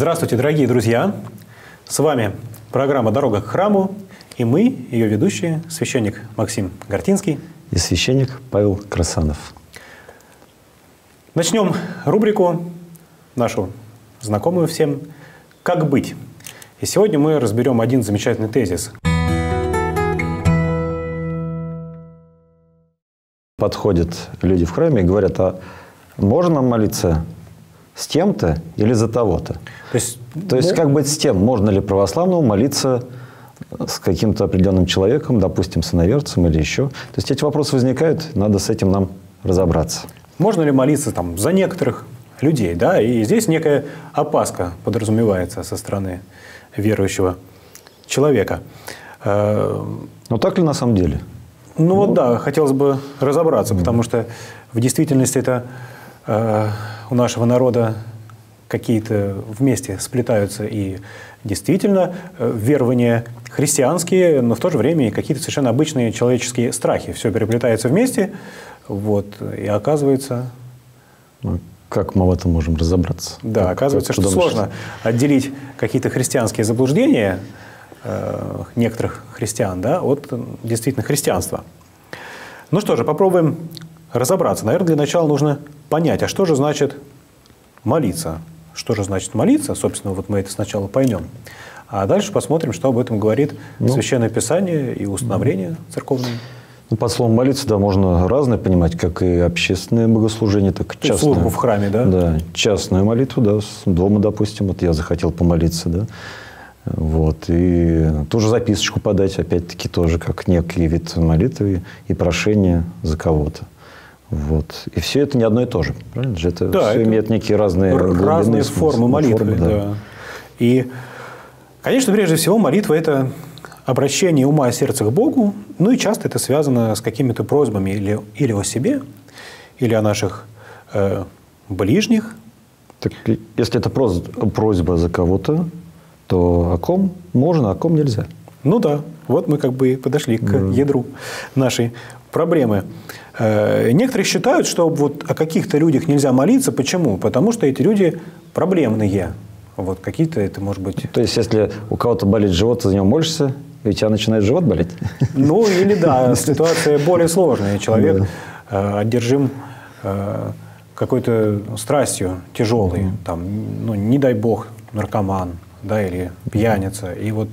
Здравствуйте, дорогие друзья! С вами программа «Дорога к храму» и мы, ее ведущие, священник Максим Гортинский и священник Павел Красанов. Начнем рубрику нашу знакомую всем «Как быть?». И сегодня мы разберем один замечательный тезис. Подходят люди в храме и говорят, а можно молиться с тем-то или за того-то. То есть, То есть ну, как быть с тем, можно ли православному молиться с каким-то определенным человеком, допустим, с иноверцем или еще. То есть эти вопросы возникают, надо с этим нам разобраться. Можно ли молиться там, за некоторых людей, да, и здесь некая опаска подразумевается со стороны верующего человека. Э, Но так ли на самом деле? Ну, ну вот да, хотелось бы разобраться, потому что в действительности это э, у нашего народа какие-то вместе сплетаются и действительно э, верования христианские, но в то же время и какие-то совершенно обычные человеческие страхи. Все переплетается вместе, вот, и оказывается... Ну, как мы в этом можем разобраться? Да, как, оказывается, как что сложно отделить какие-то христианские заблуждения э, некоторых христиан да, от действительно христианства. Ну что же, попробуем разобраться. Наверное, для начала нужно понять, а что же значит молиться? Что же значит молиться? Собственно, вот мы это сначала поймем. А дальше посмотрим, что об этом говорит ну, Священное Писание и установление церковное. Ну, под словом молиться, да, можно разное понимать, как и общественное богослужение, так и частное. Службу в храме, да? Да, частную молитву, да, дома, допустим, вот я захотел помолиться, да. Вот, и тоже записочку подать, опять-таки, тоже как некий вид молитвы и прошения за кого-то. Вот. И все это не одно и то же. Правильно же? Это да, все это имеет некие разные Разные формы молитвы. Формы, да. Да. И, конечно, прежде всего, молитва – это обращение ума и сердца к Богу, ну и часто это связано с какими-то просьбами или, или о себе, или о наших э, ближних. Так, если это просьба за кого-то, то о ком можно, о ком нельзя. Ну да, вот мы как бы подошли к mm. ядру нашей проблемы. Э, некоторые считают, что вот о каких-то людях нельзя молиться. Почему? Потому что эти люди проблемные. Вот какие-то это может быть... То есть, если у кого-то болит живот, ты за него молишься, и у тебя начинает живот болеть? Ну, или да, ситуация более сложная. Человек э, одержим э, какой-то страстью тяжелой. Там, ну, не дай бог, наркоман, да, или пьяница. И вот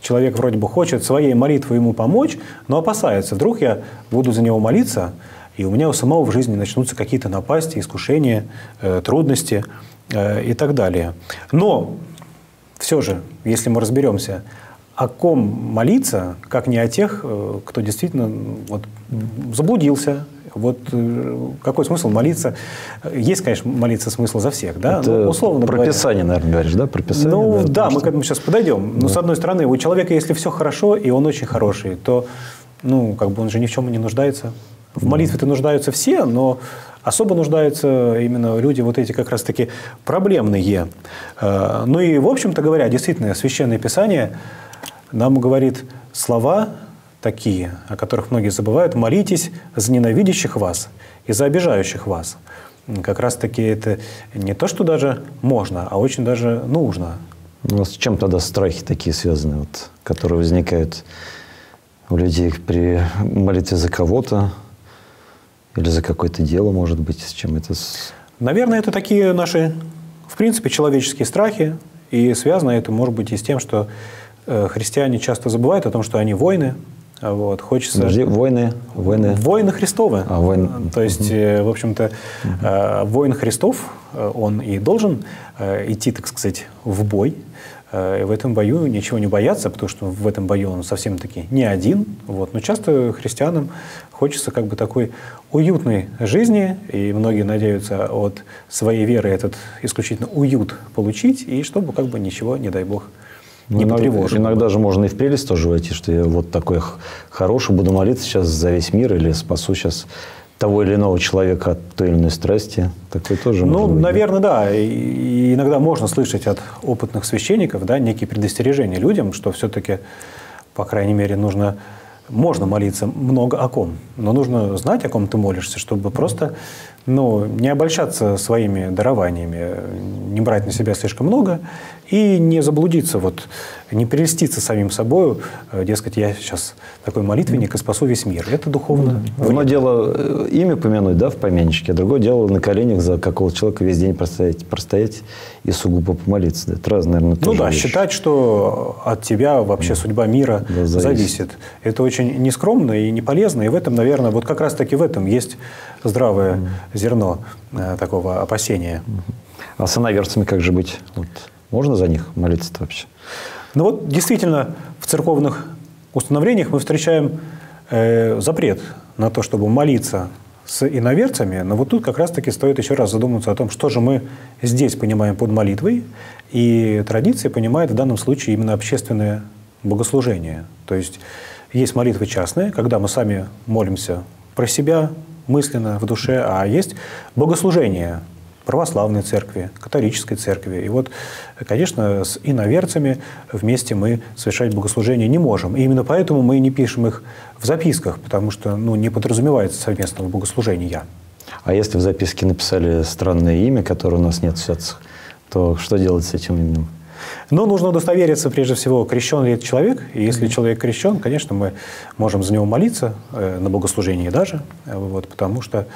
человек вроде бы хочет своей молитвой ему помочь, но опасается, вдруг я буду за него молиться, и у меня у самого в жизни начнутся какие-то напасти, искушения, э, трудности э, и так далее. Но все же, если мы разберемся, о ком молиться, как не о тех, э, кто действительно вот, заблудился, вот э, какой смысл молиться? Есть, конечно, молиться смысл за всех, да? Это ну, условно прописание, говоря. наверное, говоришь, да? Прописание, ну, да, да мы что... к этому сейчас подойдем. Да. Но, с одной стороны, у человека, если все хорошо, и он очень хороший, то, ну, как бы он же ни в чем не нуждается. В молитве-то нуждаются все, но особо нуждаются именно люди вот эти как раз-таки проблемные. Э, ну и, в общем-то говоря, действительно, Священное Писание нам говорит слова, такие, о которых многие забывают, молитесь за ненавидящих вас и за обижающих вас. Как раз-таки это не то, что даже можно, а очень даже нужно. Ну, а с чем тогда страхи такие связаны, вот, которые возникают у людей при молитве за кого-то или за какое-то дело, может быть, с чем это? Наверное, это такие наши, в принципе, человеческие страхи, и связано это, может быть, и с тем, что христиане часто забывают о том, что они воины, вот, хочется... Подожди, войны, войны... Войны Христовы. А, войны... То есть, угу. в общем-то, угу. воин Христов, э, он и должен идти, так сказать, в бой. И в этом бою ничего не бояться, потому что в этом бою он совсем-таки не один. Вот. Но часто христианам хочется как бы такой уютной жизни, и многие надеются от своей веры этот исключительно уют получить, и чтобы как бы ничего, не дай бог, не иногда, потревожим. Иногда же можно и в прелесть тоже войти, что я вот такой хороший, буду молиться сейчас за весь мир или спасу сейчас того или иного человека от той или иной страсти. Такое тоже Ну, быть, наверное, да. И иногда можно слышать от опытных священников да, некие предостережения людям, что все-таки, по крайней мере, нужно можно молиться много о ком, но нужно знать, о ком ты молишься, чтобы просто ну, не обольщаться своими дарованиями, не брать на себя слишком много и не заблудиться, вот, не прелеститься самим собой, э, дескать, я сейчас такой молитвенник и спасу весь мир. Это духовно. Да. Одно дело э, имя помянуть, да, в помянщике, а другое дело на коленях за какого человека весь день простоять, простоять и сугубо помолиться. Да. Это разные, наверное, Ну да, вещи. считать, что от тебя вообще да. судьба мира да, зависит. зависит. Это очень нескромно и не полезно. И в этом, наверное, вот как раз-таки в этом есть здравое mm. Зерно э, такого опасения. А с иноверцами как же быть? Вот. Можно за них молиться вообще? Ну вот действительно в церковных установлениях мы встречаем э, запрет на то, чтобы молиться с иноверцами, но вот тут как раз-таки стоит еще раз задуматься о том, что же мы здесь понимаем под молитвой, и традиция понимает в данном случае именно общественное богослужение. То есть есть молитвы частные, когда мы сами молимся про себя, мысленно, в душе, а есть богослужение православной церкви, католической церкви. И вот, конечно, с иноверцами вместе мы совершать богослужение не можем. И именно поэтому мы не пишем их в записках, потому что ну, не подразумевается совместного богослужения. А если в записке написали странное имя, которое у нас нет в сердцах, то что делать с этим именем? Но нужно удостовериться, прежде всего, крещен ли этот человек. И если mm-hmm. человек крещен, конечно, мы можем за него молиться, э, на богослужении даже, вот, потому что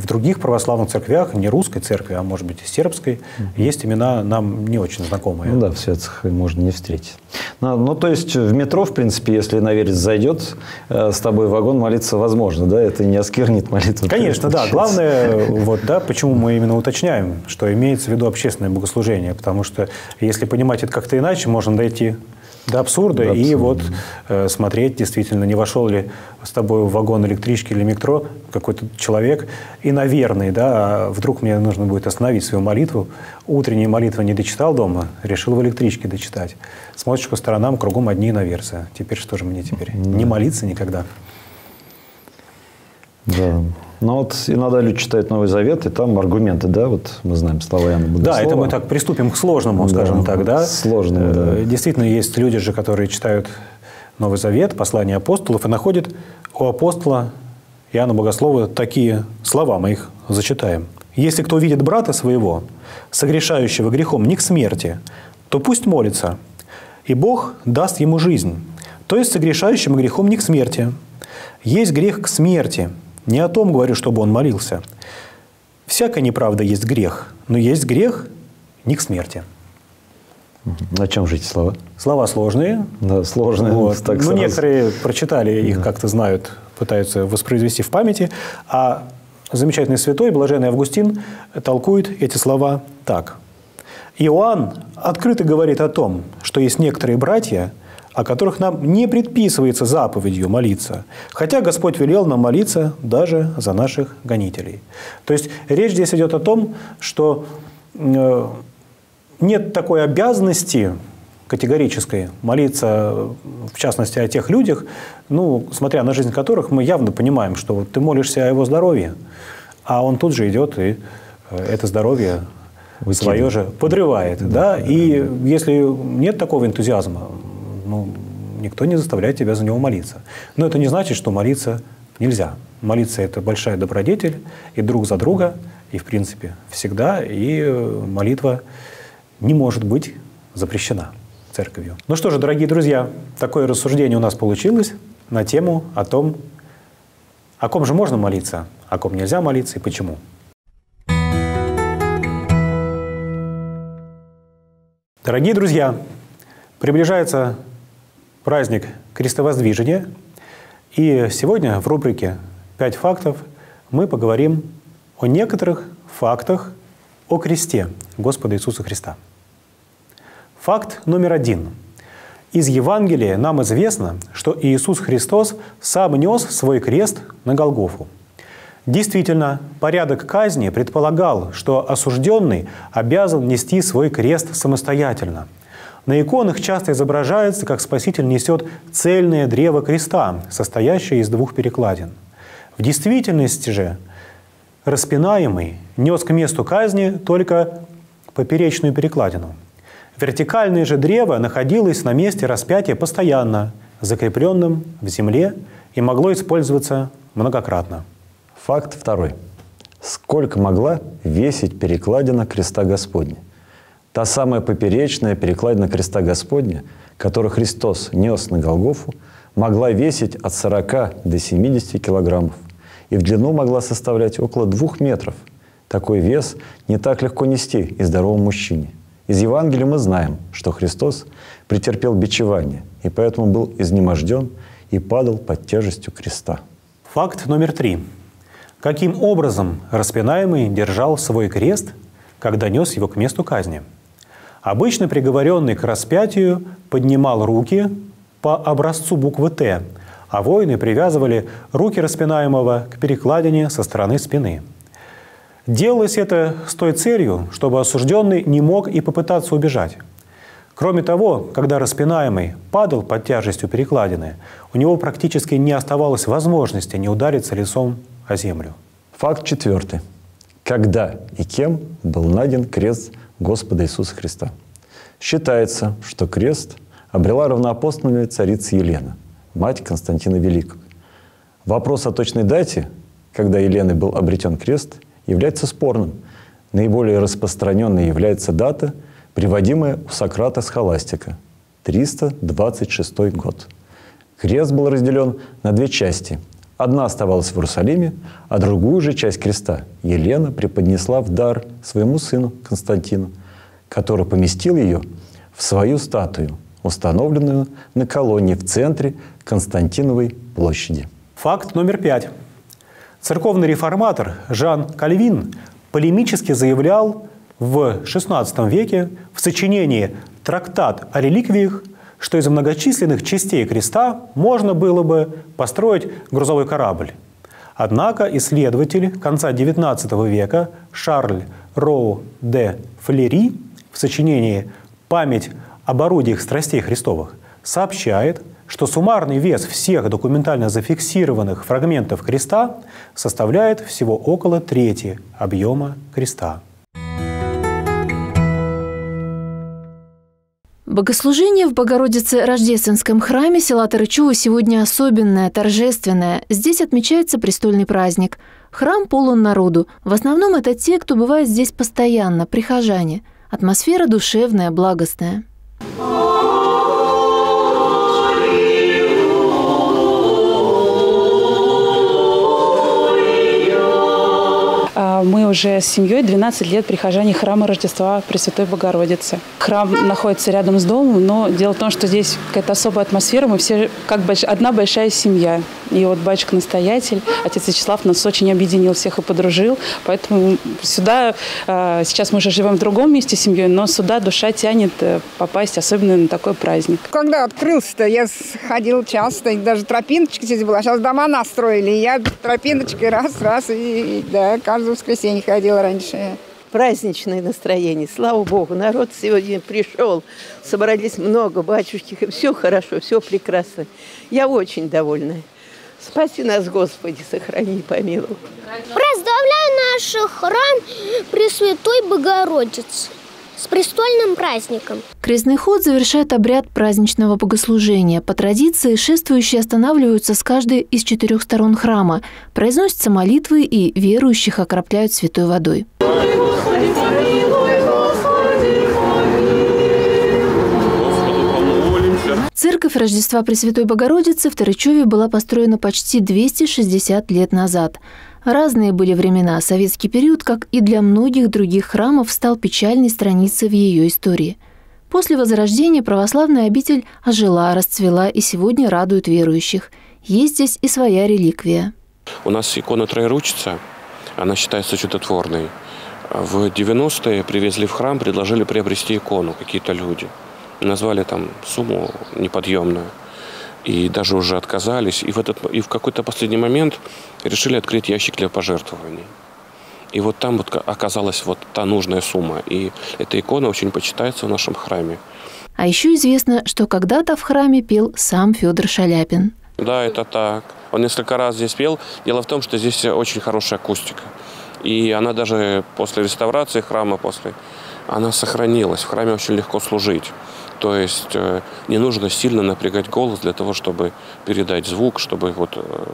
в других православных церквях, не русской церкви, а может быть и сербской, mm-hmm. есть имена нам не очень знакомые. Ну да, в святцах можно не встретить. Ну, ну, то есть в метро, в принципе, если наверец зайдет э, с тобой вагон, молиться возможно, да? Это не осквернит молитву. Конечно, да. Главное, вот, да, почему мы именно уточняем, что имеется в виду общественное богослужение, потому что если понимать это как-то иначе, можно дойти до абсурда, до абсурда. и вот э, смотреть действительно, не вошел ли с тобой в вагон электрички или метро какой-то человек, и, наверное, да, вдруг мне нужно будет остановить свою молитву, утренние молитвы не дочитал дома, решил в электричке дочитать. Смотришь по сторонам, кругом одни иноверцы. Теперь что же мне теперь? Да. Не молиться никогда. Да. Но вот иногда люди читают Новый Завет, и там аргументы, да, вот мы знаем слова Иоанна Богослова. Да, это мы так приступим к сложному, скажем да, так, да. Сложному, да. Э, действительно, есть люди же, которые читают Новый Завет, послание апостолов, и находят у апостола Иоанна Богослова такие слова, мы их зачитаем. «Если кто видит брата своего, согрешающего грехом не к смерти, то пусть молится, и Бог даст ему жизнь, то есть согрешающим грехом не к смерти. Есть грех к смерти, не о том говорю, чтобы он молился. Всякая неправда есть грех, но есть грех не к смерти. На чем же эти слова? Слова сложные. Да, сложные. Вот. Так ну, сразу. некоторые прочитали, их да. как-то знают, пытаются воспроизвести в памяти. А замечательный святой, блаженный Августин, толкует эти слова так. Иоанн открыто говорит о том, что есть некоторые братья, о которых нам не предписывается заповедью молиться, хотя Господь велел нам молиться даже за наших гонителей. То есть речь здесь идет о том, что э, нет такой обязанности категорической молиться, в частности, о тех людях, ну, смотря на жизнь которых, мы явно понимаем, что вот ты молишься о его здоровье, а он тут же идет и э, это здоровье Выкидывает. свое же подрывает. Да, да? да и да. если нет такого энтузиазма, ну, никто не заставляет тебя за него молиться. Но это не значит, что молиться нельзя. Молиться – это большая добродетель, и друг за друга, и, в принципе, всегда. И э, молитва не может быть запрещена церковью. Ну что же, дорогие друзья, такое рассуждение у нас получилось на тему о том, о ком же можно молиться, о ком нельзя молиться и почему. Дорогие друзья, приближается праздник Крестовоздвижения. И сегодня в рубрике «Пять фактов» мы поговорим о некоторых фактах о кресте Господа Иисуса Христа. Факт номер один. Из Евангелия нам известно, что Иисус Христос сам нес свой крест на Голгофу. Действительно, порядок казни предполагал, что осужденный обязан нести свой крест самостоятельно – на иконах часто изображается, как Спаситель несет цельное древо креста, состоящее из двух перекладин. В действительности же распинаемый нес к месту казни только поперечную перекладину. Вертикальное же древо находилось на месте распятия постоянно, закрепленным в земле и могло использоваться многократно. Факт второй. сколько могла весить перекладина креста Господня. Та самая поперечная перекладина креста Господня, которую Христос нес на Голгофу, могла весить от 40 до 70 килограммов и в длину могла составлять около двух метров. Такой вес не так легко нести и здоровому мужчине. Из Евангелия мы знаем, что Христос претерпел бичевание и поэтому был изнеможден и падал под тяжестью креста. Факт номер три. Каким образом распинаемый держал свой крест, когда нес его к месту казни? Обычно приговоренный к распятию поднимал руки по образцу буквы «Т», а воины привязывали руки распинаемого к перекладине со стороны спины. Делалось это с той целью, чтобы осужденный не мог и попытаться убежать. Кроме того, когда распинаемый падал под тяжестью перекладины, у него практически не оставалось возможности не удариться лицом о землю. Факт четвертый. Когда и кем был найден крест Господа Иисуса Христа? Считается, что крест обрела равноапостольная царица Елена, мать Константина Великого. Вопрос о точной дате, когда Еленой был обретен крест, является спорным. Наиболее распространенной является дата – приводимое у Сократа Схоластика, 326 год. Крест был разделен на две части. Одна оставалась в Иерусалиме, а другую же часть креста Елена преподнесла в дар своему сыну Константину, который поместил ее в свою статую, установленную на колонне в центре Константиновой площади. Факт номер пять. Церковный реформатор Жан Кальвин полемически заявлял, в XVI веке в сочинении «Трактат о реликвиях», что из многочисленных частей креста можно было бы построить грузовой корабль. Однако исследователь конца XIX века Шарль Роу де Флери в сочинении «Память об орудиях страстей Христовых» сообщает, что суммарный вес всех документально зафиксированных фрагментов креста составляет всего около трети объема креста. Богослужение в Богородице-Рождественском храме села Тарычево сегодня особенное, торжественное. Здесь отмечается престольный праздник. Храм полон народу. В основном это те, кто бывает здесь постоянно, прихожане. Атмосфера душевная, благостная. Мы уже с семьей 12 лет прихожане храма Рождества Пресвятой Богородицы. Храм находится рядом с домом, но дело в том, что здесь какая-то особая атмосфера. Мы все как одна большая семья. И вот батюшка-настоятель, отец Вячеслав нас очень объединил всех и подружил. Поэтому сюда, а, сейчас мы уже живем в другом месте с семьей, но сюда душа тянет э, попасть, особенно на такой праздник. Когда открылся-то, я ходил часто, даже тропиночка здесь была. Сейчас дома настроили, и я тропиночкой раз-раз, и да, каждое воскресенье ходила раньше праздничное настроение. Слава Богу, народ сегодня пришел, собрались много, батюшки, все хорошо, все прекрасно. Я очень довольна. Спаси нас, Господи, сохрани, помилуй. Прославляю наш храм Пресвятой Богородицы с престольным праздником. Крестный ход завершает обряд праздничного богослужения. По традиции шествующие останавливаются с каждой из четырех сторон храма, произносятся молитвы и верующих окропляют святой водой. Церковь Рождества Пресвятой Богородицы в Тарычеве была построена почти 260 лет назад. Разные были времена. Советский период, как и для многих других храмов, стал печальной страницей в ее истории. После Возрождения православная обитель ожила, расцвела и сегодня радует верующих. Есть здесь и своя реликвия. У нас икона Троеручица, она считается чудотворной. В 90-е привезли в храм, предложили приобрести икону какие-то люди – назвали там сумму неподъемную. И даже уже отказались. И в, этот, и в какой-то последний момент решили открыть ящик для пожертвований. И вот там вот оказалась вот та нужная сумма. И эта икона очень почитается в нашем храме. А еще известно, что когда-то в храме пел сам Федор Шаляпин. Да, это так. Он несколько раз здесь пел. Дело в том, что здесь очень хорошая акустика. И она даже после реставрации храма, после, она сохранилась. В храме очень легко служить. То есть э, не нужно сильно напрягать голос для того, чтобы передать звук, чтобы вот э,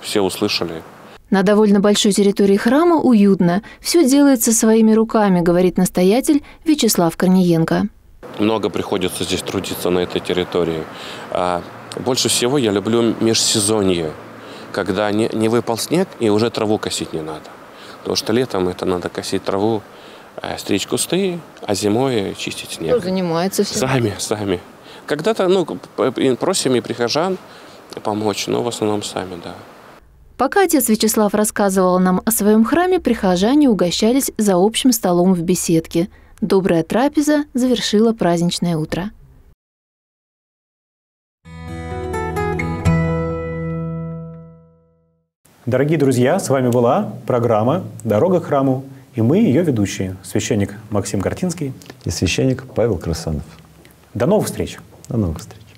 все услышали. На довольно большой территории храма уютно. Все делается своими руками, говорит настоятель Вячеслав Корниенко. Много приходится здесь трудиться на этой территории. А больше всего я люблю межсезонье, когда не, не выпал снег и уже траву косить не надо. Потому что летом это надо косить траву, стричь кусты, а зимой чистить снег. Кто занимается всем? Сами, сами. Когда-то ну, просим и прихожан помочь, но в основном сами, да. Пока отец Вячеслав рассказывал нам о своем храме, прихожане угощались за общим столом в беседке. Добрая трапеза завершила праздничное утро. Дорогие друзья, с вами была программа «Дорога к храму» и мы ее ведущие, священник Максим Картинский и священник Павел Красанов. До новых встреч! До новых встреч!